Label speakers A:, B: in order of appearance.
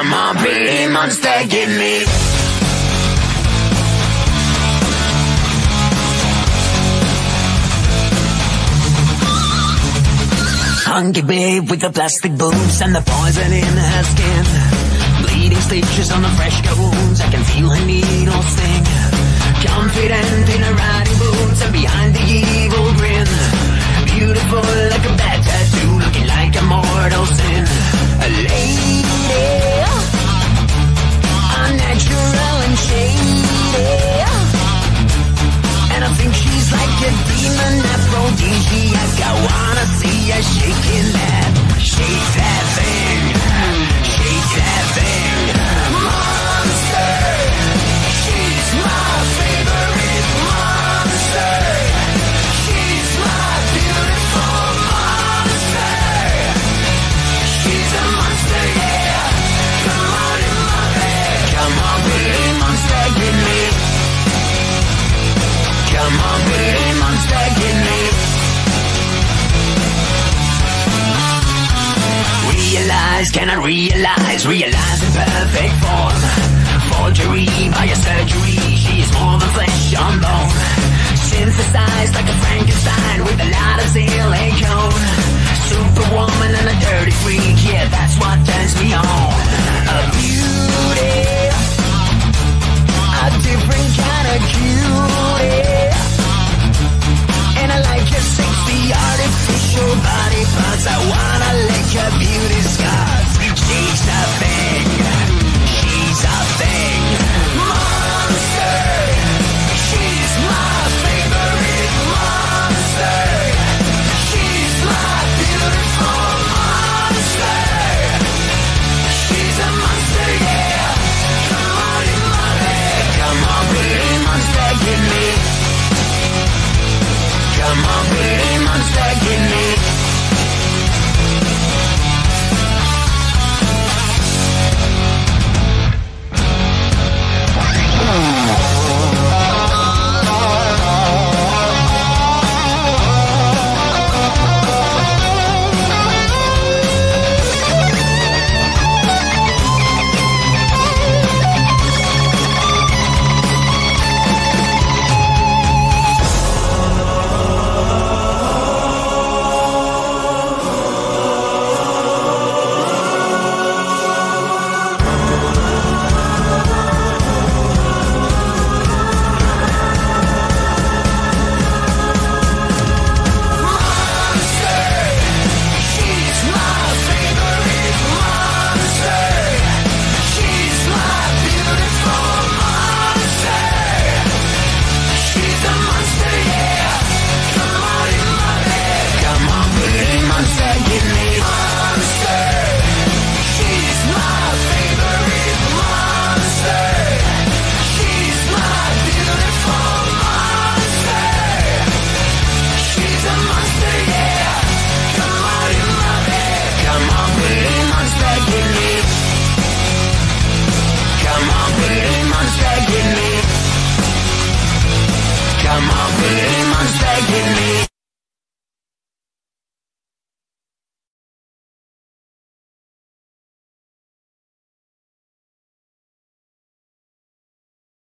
A: Come on, pretty monster, give me. Hungry babe with the plastic boobs and the poison in her skin. Bleeding stitches on the fresh cones, I can feel her need. Things cannot realize, realize in perfect form. Forgery by a surgery, she's more than flesh and bone.